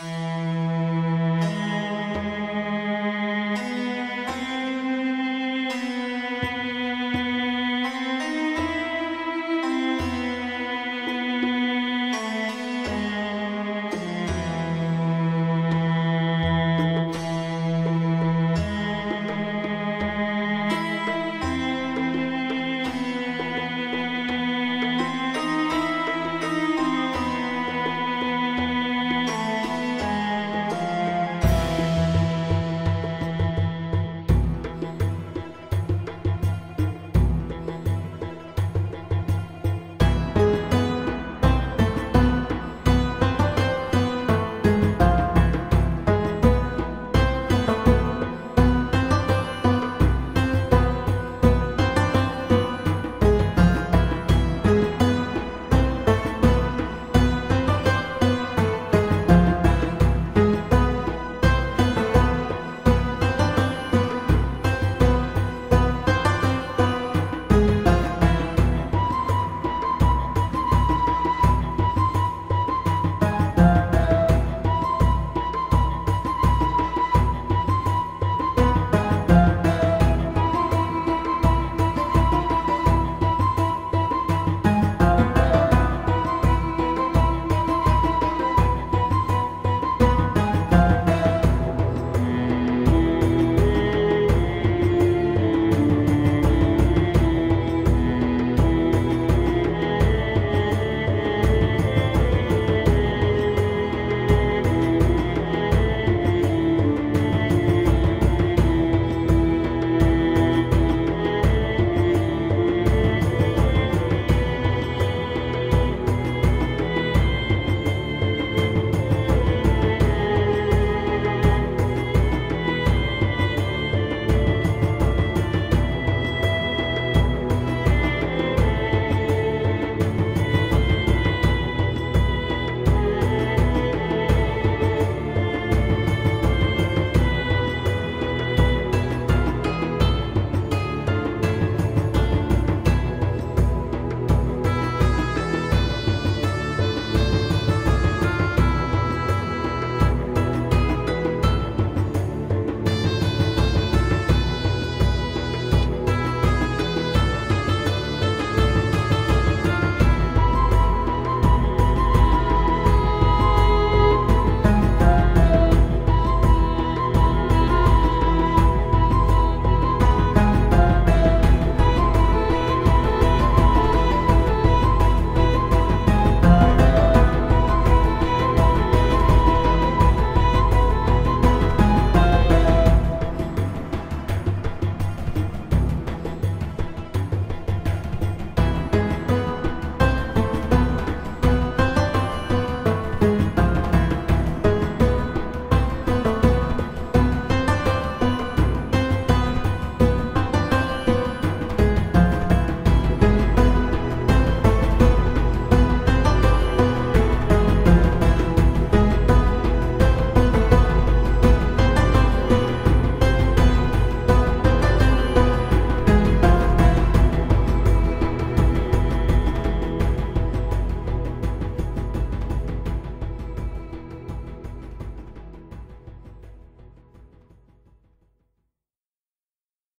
you